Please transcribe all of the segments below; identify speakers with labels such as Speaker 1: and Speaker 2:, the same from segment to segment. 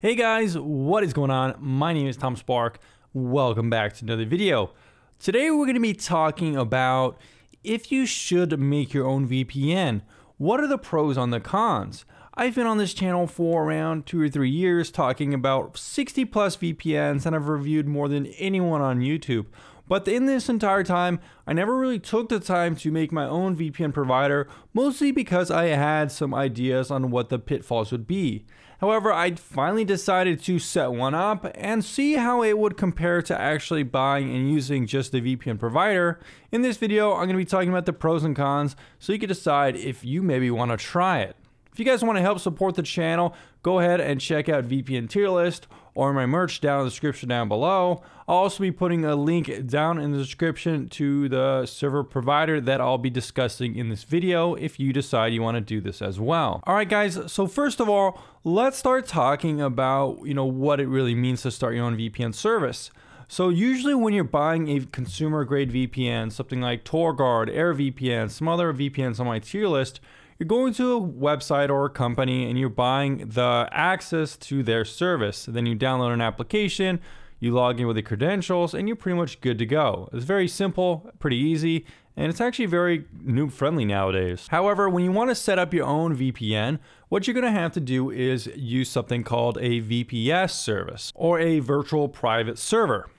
Speaker 1: Hey guys, what is going on? My name is Tom Spark. Welcome back to another video. Today we're going to be talking about if you should make your own VPN. What are the pros and the cons? I've been on this channel for around two or three years talking about 60 plus VPNs and I've reviewed more than anyone on YouTube. But in this entire time, I never really took the time to make my own VPN provider, mostly because I had some ideas on what the pitfalls would be. However, I finally decided to set one up and see how it would compare to actually buying and using just the VPN provider. In this video, I'm going to be talking about the pros and cons so you can decide if you maybe want to try it. If you guys want to help support the channel, go ahead and check out VPN tier list or my merch down in the description down below. I'll also be putting a link down in the description to the server provider that I'll be discussing in this video if you decide you want to do this as well. All right, guys. So first of all, let's start talking about, you know, what it really means to start your own VPN service. So usually when you're buying a consumer grade VPN, something like TorGuard, AirVPN, some other VPNs on my tier list, you're going to a website or a company and you're buying the access to their service. Then you download an application, you log in with the credentials, and you're pretty much good to go. It's very simple, pretty easy, and it's actually very noob friendly nowadays. However, when you want to set up your own VPN, what you're going to have to do is use something called a VPS service or a virtual private server.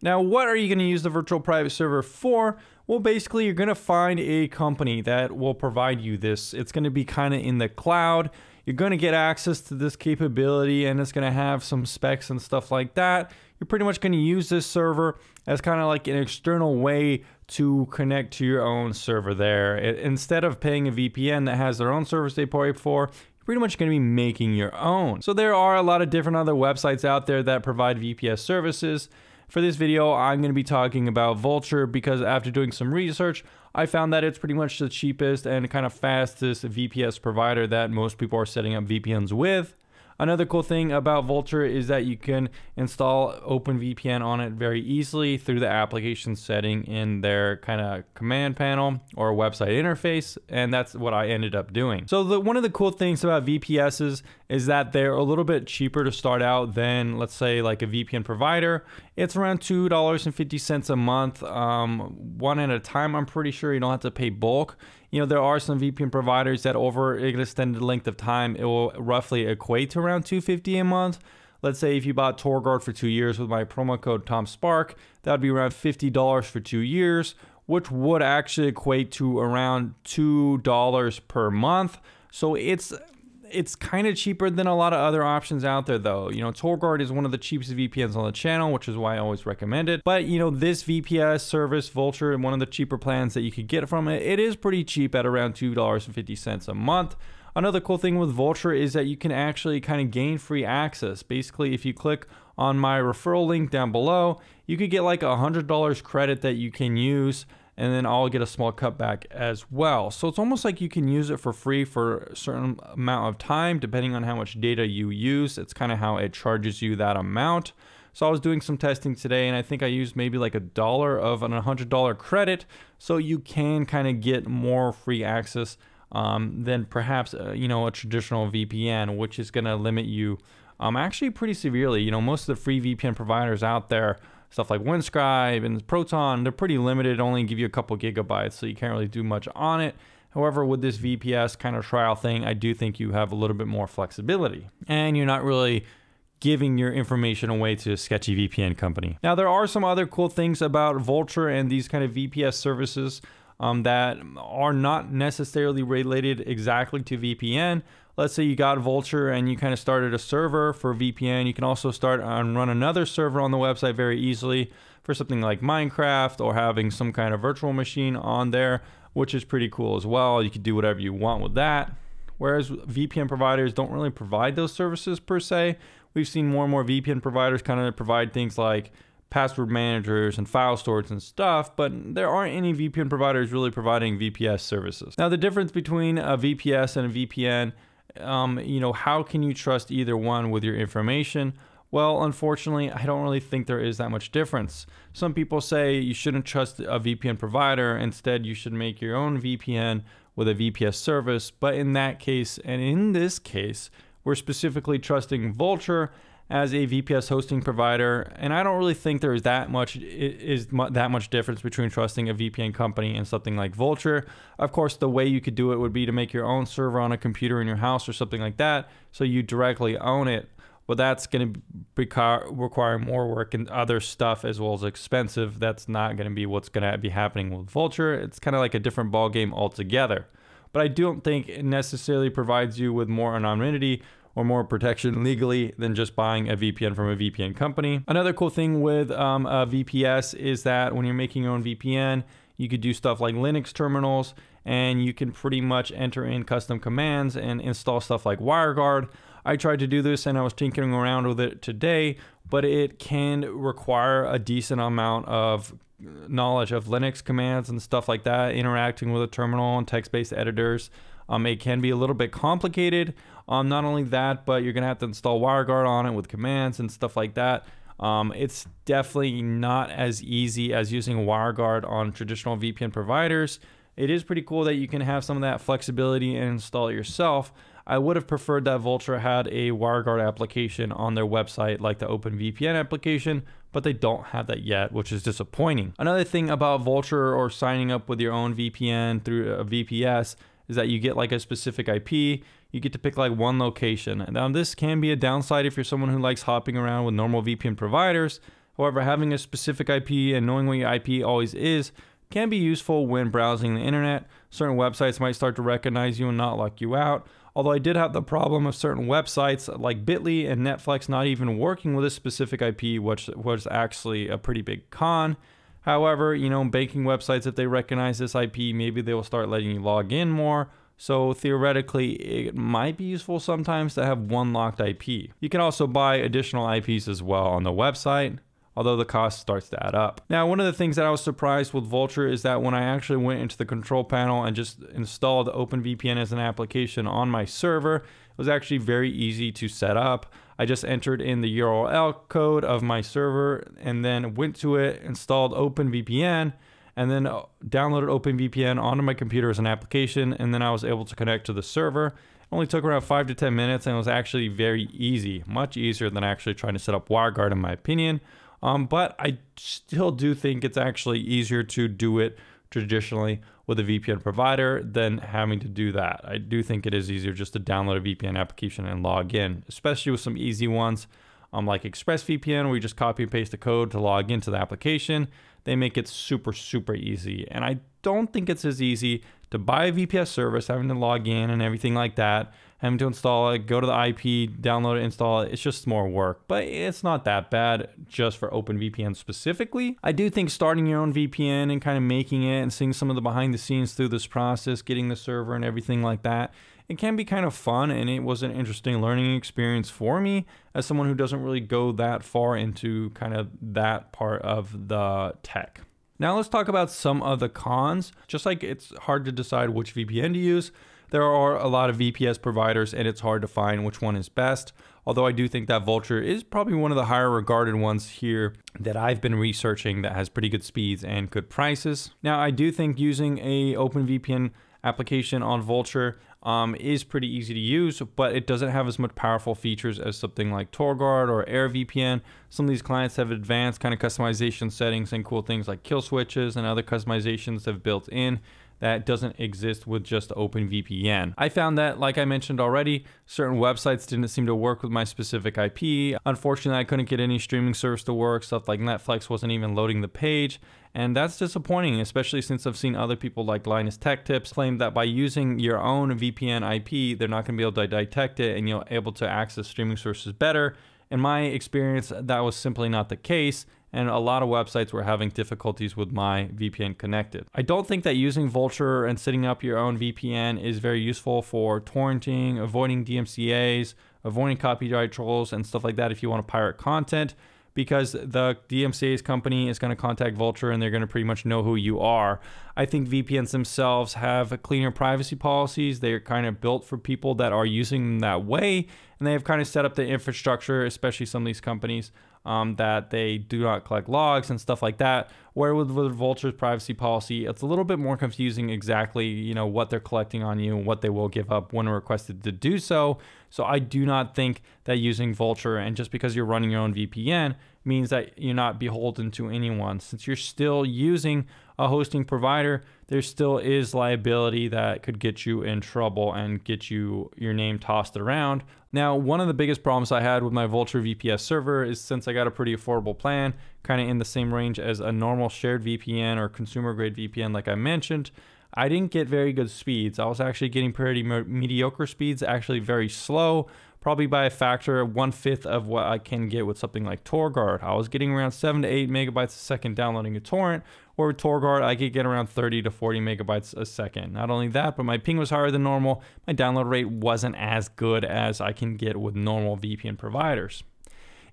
Speaker 1: Now, what are you going to use the virtual private server for? Well, basically, you're going to find a company that will provide you this. It's going to be kind of in the cloud. You're going to get access to this capability and it's going to have some specs and stuff like that. You're pretty much going to use this server as kind of like an external way to connect to your own server there. It, instead of paying a VPN that has their own service they pay for, you're pretty much going to be making your own. So there are a lot of different other websites out there that provide VPS services. For this video, I'm going to be talking about Vultr because after doing some research, I found that it's pretty much the cheapest and kind of fastest VPS provider that most people are setting up VPNs with. Another cool thing about Vultr is that you can install OpenVPN on it very easily through the application setting in their kind of command panel or website interface, and that's what I ended up doing. So the, one of the cool things about VPSs is that they're a little bit cheaper to start out than let's say like a VPN provider. It's around $2.50 a month, um, one at a time. I'm pretty sure you don't have to pay bulk you know, there are some VPN providers that over an extended length of time, it will roughly equate to around 250 a month. Let's say if you bought TorGuard for two years with my promo code TomSpark, that would be around $50 for two years, which would actually equate to around $2 per month. So it's it's kind of cheaper than a lot of other options out there though. You know, TorGuard is one of the cheapest VPNs on the channel, which is why I always recommend it. But you know, this VPS service, Vultr, and one of the cheaper plans that you could get from it, it is pretty cheap at around $2.50 a month. Another cool thing with Vultr is that you can actually kind of gain free access. Basically, if you click on my referral link down below, you could get like a $100 credit that you can use and then I'll get a small cutback as well. So it's almost like you can use it for free for a certain amount of time, depending on how much data you use. It's kind of how it charges you that amount. So I was doing some testing today and I think I used maybe like a dollar of an $100 credit. So you can kind of get more free access um, than perhaps, uh, you know, a traditional VPN, which is going to limit you um, actually pretty severely. You know, most of the free VPN providers out there stuff like Windscribe and Proton, they're pretty limited, only give you a couple gigabytes, so you can't really do much on it. However, with this VPS kind of trial thing, I do think you have a little bit more flexibility. And you're not really giving your information away to a sketchy VPN company. Now, there are some other cool things about Vultr and these kind of VPS services um, that are not necessarily related exactly to VPN, let's say you got Vultr and you kind of started a server for VPN, you can also start and run another server on the website very easily for something like Minecraft or having some kind of virtual machine on there, which is pretty cool as well. You can do whatever you want with that. Whereas VPN providers don't really provide those services per se. We've seen more and more VPN providers kind of provide things like password managers and file storage and stuff, but there aren't any VPN providers really providing VPS services. Now, the difference between a VPS and a VPN um, you know, how can you trust either one with your information? Well, unfortunately, I don't really think there is that much difference. Some people say you shouldn't trust a VPN provider. Instead, you should make your own VPN with a VPS service. But in that case, and in this case, we're specifically trusting Vultr as a VPS hosting provider, and I don't really think there is that much is that much difference between trusting a VPN company and something like Vultr. Of course, the way you could do it would be to make your own server on a computer in your house or something like that, so you directly own it. But that's going to require more work and other stuff as well as expensive. That's not going to be what's going to be happening with Vultr. It's kind of like a different ball game altogether. But I don't think it necessarily provides you with more anonymity or more protection legally than just buying a VPN from a VPN company. Another cool thing with um, a VPS is that when you're making your own VPN, you could do stuff like Linux terminals and you can pretty much enter in custom commands and install stuff like WireGuard. I tried to do this and I was tinkering around with it today, but it can require a decent amount of knowledge of Linux commands and stuff like that, interacting with a terminal and text-based editors. Um, it can be a little bit complicated. Um, not only that, but you're gonna have to install WireGuard on it with commands and stuff like that. Um, it's definitely not as easy as using WireGuard on traditional VPN providers. It is pretty cool that you can have some of that flexibility and install it yourself. I would have preferred that Vultr had a WireGuard application on their website like the OpenVPN application, but they don't have that yet, which is disappointing. Another thing about Vultr or signing up with your own VPN through a VPS is that you get like a specific IP. You get to pick like one location. Now, this can be a downside if you're someone who likes hopping around with normal VPN providers. However, having a specific IP and knowing what your IP always is can be useful when browsing the internet. Certain websites might start to recognize you and not lock you out. Although I did have the problem of certain websites like Bitly and Netflix not even working with a specific IP, which was actually a pretty big con. However, you know, banking websites, if they recognize this IP, maybe they will start letting you log in more. So theoretically, it might be useful sometimes to have one locked IP. You can also buy additional IPs as well on the website although the cost starts to add up. Now, one of the things that I was surprised with Vultr is that when I actually went into the control panel and just installed OpenVPN as an application on my server, it was actually very easy to set up. I just entered in the URL code of my server and then went to it, installed OpenVPN, and then uh, downloaded OpenVPN onto my computer as an application, and then I was able to connect to the server. It only took around five to 10 minutes and it was actually very easy, much easier than actually trying to set up WireGuard in my opinion. Um, but I still do think it's actually easier to do it traditionally with a VPN provider than having to do that. I do think it is easier just to download a VPN application and log in, especially with some easy ones um, like ExpressVPN, where you just copy and paste the code to log into the application. They make it super, super easy. And I don't think it's as easy to buy a VPS service, having to log in and everything like that, having to install it, go to the IP, download it, install it. It's just more work, but it's not that bad just for OpenVPN specifically. I do think starting your own VPN and kind of making it and seeing some of the behind the scenes through this process, getting the server and everything like that, it can be kind of fun and it was an interesting learning experience for me as someone who doesn't really go that far into kind of that part of the tech. Now let's talk about some of the cons. Just like it's hard to decide which VPN to use, there are a lot of VPS providers and it's hard to find which one is best. Although I do think that Vultr is probably one of the higher regarded ones here that I've been researching that has pretty good speeds and good prices. Now I do think using a OpenVPN application on Vultr um, is pretty easy to use, but it doesn't have as much powerful features as something like TorGuard or AirVPN. Some of these clients have advanced kind of customization settings and cool things like kill switches and other customizations have built in that doesn't exist with just OpenVPN. I found that, like I mentioned already, certain websites didn't seem to work with my specific IP. Unfortunately, I couldn't get any streaming service to work. Stuff like Netflix wasn't even loading the page. And that's disappointing, especially since I've seen other people like Linus Tech Tips claim that by using your own VPN IP, they're not going to be able to detect it and you're able to access streaming sources better. In my experience, that was simply not the case and a lot of websites were having difficulties with my VPN connected. I don't think that using Vultr and setting up your own VPN is very useful for torrenting, avoiding DMCAs, avoiding copyright trolls and stuff like that if you want to pirate content because the DMCA's company is going to contact Vultr and they're going to pretty much know who you are. I think VPNs themselves have cleaner privacy policies. They're kind of built for people that are using them that way. and they have kind of set up the infrastructure, especially some of these companies, um, that they do not collect logs and stuff like that. Where with, with Vultr's privacy policy, it's a little bit more confusing exactly, you know, what they're collecting on you and what they will give up when requested to do so. So I do not think that using Vultr and just because you're running your own VPN means that you're not beholden to anyone. Since you're still using a hosting provider, there still is liability that could get you in trouble and get you your name tossed around. Now, one of the biggest problems I had with my Vultr VPS server is since I got a pretty affordable plan, kind of in the same range as a normal shared VPN or consumer grade VPN, like I mentioned, I didn't get very good speeds. I was actually getting pretty mediocre speeds, actually very slow, probably by a factor of one fifth of what I can get with something like TorGuard. I was getting around seven to eight megabytes a second downloading a torrent, or with TorGuard, I could get around 30 to 40 megabytes a second. Not only that, but my ping was higher than normal. My download rate wasn't as good as I can get with normal VPN providers.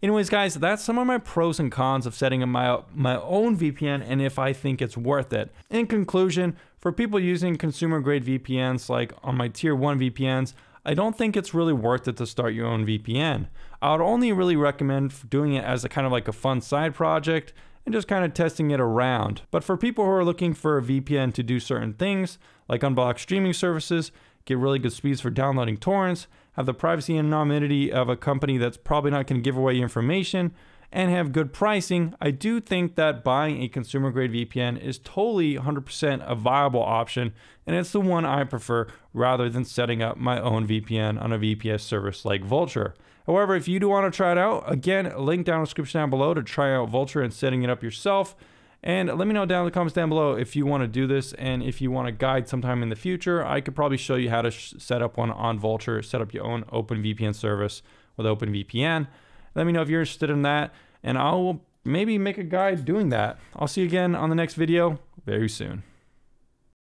Speaker 1: Anyways, guys, that's some of my pros and cons of setting up my, my own VPN and if I think it's worth it. In conclusion, for people using consumer grade VPNs like on my tier 1 VPNs, I don't think it's really worth it to start your own VPN. I would only really recommend doing it as a kind of like a fun side project and just kind of testing it around. But for people who are looking for a VPN to do certain things, like unblock streaming services, get really good speeds for downloading torrents, have the privacy and anonymity of a company that's probably not going to give away information, and have good pricing, I do think that buying a consumer grade VPN is totally 100% a viable option, and it's the one I prefer rather than setting up my own VPN on a VPS service like Vultr. However, if you do want to try it out, again, link down in the description down below to try out Vultr and setting it up yourself. And let me know down in the comments down below if you want to do this and if you want a guide sometime in the future. I could probably show you how to set up one on Vultr, set up your own OpenVPN service with OpenVPN. Let me know if you're interested in that, and I will maybe make a guide doing that. I'll see you again on the next video very soon.